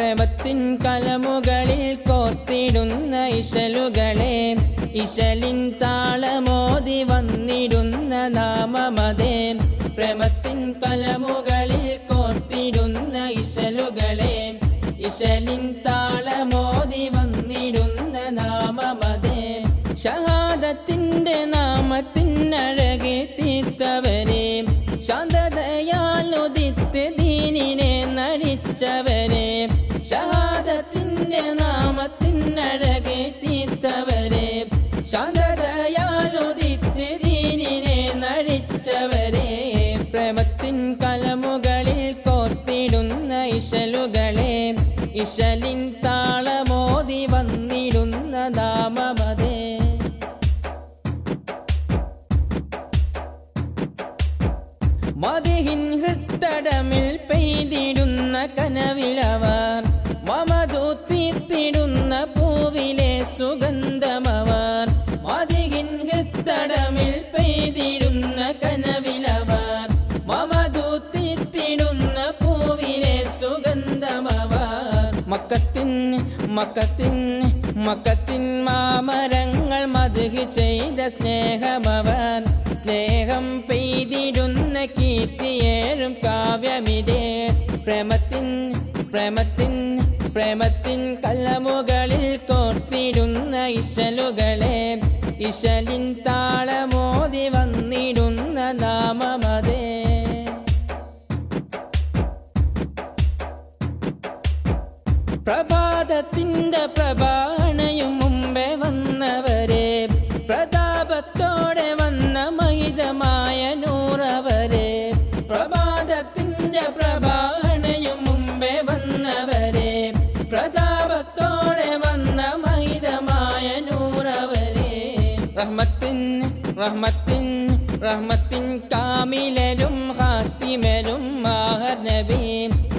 പ്രേമത്തിൻ കലമുകളിൽ കോർത്തിടുന്ന ഇശലുകളെ ഇശലിൻ താളമോതി വന്നിടുന്ന നാമമതേ. പ്രേമത്തിൻ കലമുകളിൽ കോർത്തിടുന്ന ഇശലുകളെ ഇശലിൻ താളമോതി വന്നിടുന്ന നാമമതേ. നാമത്തിൻ നാമത്തിനഴകെ തീർത്തവരെ ശാന്തതയാൽ ഉദിത്ത് ദീനിനെ നടിച്ചവരെ ഷഹാദത്തിന്റെ നാമത്തിനഴകെ തീർത്തവരെ ശാന്തതയാൽ നഴിച്ചവരെ പ്രേമത്തിൻ കലമുകളിൽ കോർത്തിടുന്ന ഇശലുകളെ ഇശലിൻ താളമോതി വന്നിടുന്ന നാമമതേ. മതിഹിൻ ഹൃത്തടമിൽ പെയ്തിടുന്ന കനവിലവർ മമതു തീർത്തിടുന്ന പൂവിലെ സുഗന്ധമവർ മതികിൻ ഹൃത്തടമിൽ പെയ്തിടുന്ന കനവിലവർ മമതു തീർത്തിടുന്ന പൂവിലെ സുഗന്ധമവർ മക്കത്തിൻ മക്കത്തിൻ മക്കത്തിൻ മാമരങ്ങൾ മധുഹ് ചെയ്ത സ്നേഹമവർ സ്നേഹം പെയ്തിടുന്ന കീർത്തിയേറും കാവ്യമിതേ. പ്രേമത്തിൻ പ്രേമത്തിൻ പ്രേമത്തിൻ കള്ളമുകളിൽ കോർത്തിടുന്ന ഇശലുകളെ ഇശലിൻ താളമോതി വന്നിടുന്ന നാമമതേ. പ്രഭാതത്തിന്റെ പ്രഭാണയും മുമ്പേ വന്നവരെ പ്രതാപത്തോടെ റഹ്മത്തിൻ റഹ്മത്തിൻ കാമിലരും ഹാത്തിമരും മാഹർ നബി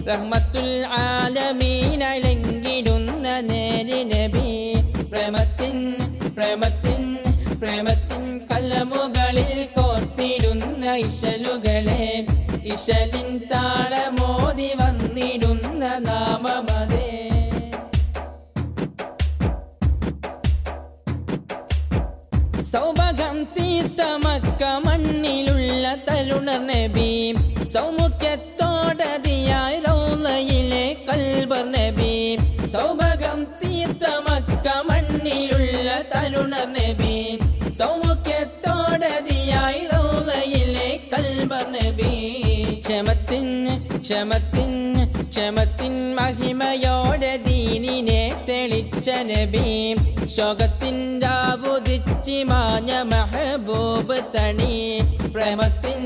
റഹ്മത്തുൽ ആലമീൻ അലങ്കിടുന്ന നേരി നബി. പ്രേമത്തിൻ പ്രേമത്തിൻ പ്രേമത്തിൻ കലമുകളിൽ കോർത്തിടുന്ന ഇശലുകളെ. ഇശലിൻ താളമോതി സൗഭകം തീർത്ത മക്ക മണ്ണിലുള്ള തരുണർ നബി. സൗമുഖ്യത്തോടതിയായി റൗലയിലെ കൽബർ നബി. സൗഭകം തീർത്ത മക്ക മണ്ണിലുള്ള തരുണർ നബി. സൗമുഖ്യത്തോടതിയായി റൗലയിലെ കൽബർ നബി. ക്ഷമത്തിൻ ക്ഷമത്തിൻ ക്ഷമത്തിൻ മഹിമയോടെ തെളിച്ച നബി ശോകത്തിന്റെ ആവുദിച്ച് മാഞ്ഞ മെഹബൂബ് തണി പ്രേമത്തിൻ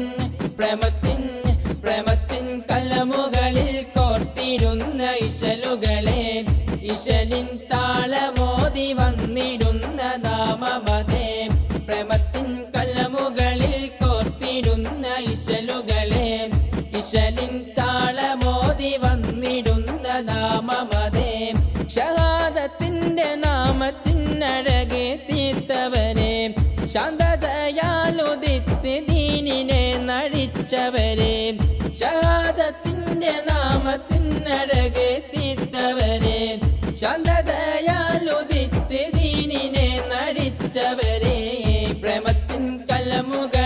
പ്രേമത്തിൻ പ്രേമത്തിൻ കലമുകളിൽ കോർത്തിരുന്ന ഇശലുകളെ. ഇശലിൻ താളമോതി വന്നിടുന്ന നാമമതേ. പ്രേമത്തിൻ കലമുകളിൽ കോർത്തിരുന്ന ഇശലുകളെ. ഇശലിൻ താളമോതി ശാന്തതയാലുദിത്ത് ദീനിനെ നടിച്ചവരെ ഷഹാദത്തിന്റെ നാമത്തിനഴകെ തീർത്തവരെ ശാന്തതയാലുദിത്ത് ദീനിനെ നടിച്ചവരെ പ്രേമത്തിൻ കലമുകളിൽ കോ